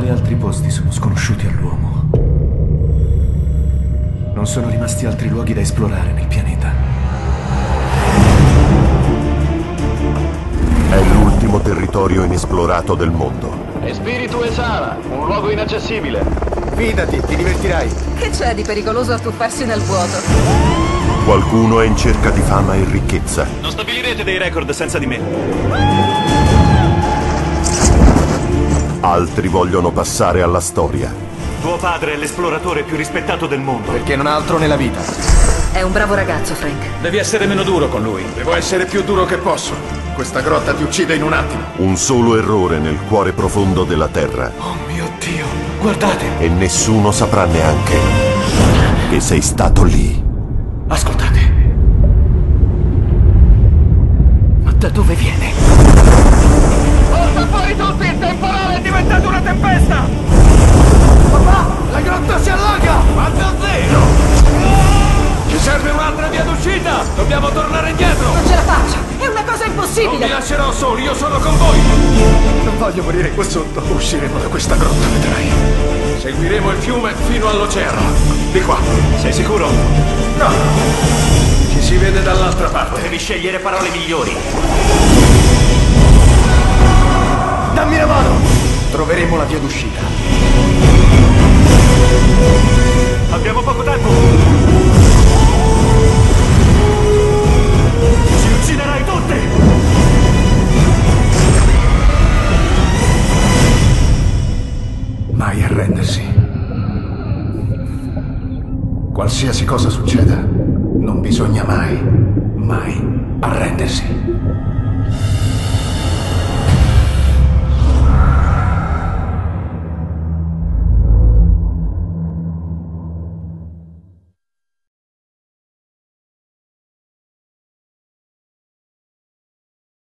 Quali altri posti sono sconosciuti all'uomo? Non sono rimasti altri luoghi da esplorare nel pianeta. È l'ultimo territorio inesplorato del mondo. E Spiritu e Sala, un luogo inaccessibile. Fidati, ti divertirai. Che c'è di pericoloso a tuffarsi nel vuoto? Qualcuno è in cerca di fama e ricchezza. Non stabilirete dei record senza di me. Altri vogliono passare alla storia. Tuo padre è l'esploratore più rispettato del mondo. Perché non ha altro nella vita. È un bravo ragazzo, Frank. Devi essere meno duro con lui. Devo essere più duro che posso. Questa grotta ti uccide in un attimo. Un solo errore nel cuore profondo della Terra. Oh mio Dio, guardate! E nessuno saprà neanche che sei stato lì. Ascoltate. Ma da dove viene? Porta fuori tutti, il temporale è diventato una tempesta! La grotta si allaga! Ma davvero? Ci serve un'altra via d'uscita! Dobbiamo tornare indietro! Non ce la faccio! È una cosa Non vi impossibile! lascerò soli, io sono con voi! Non voglio morire qua sotto. Usciremo da questa grotta, vedrai. Seguiremo il fiume fino all'oceano. Di qua. Sei sicuro? No. Ci si vede dall'altra parte. Devi scegliere parole migliori. Dammi la mano! Troveremo la via d'uscita. Qualsiasi cosa succeda, non bisogna mai, mai arrendersi.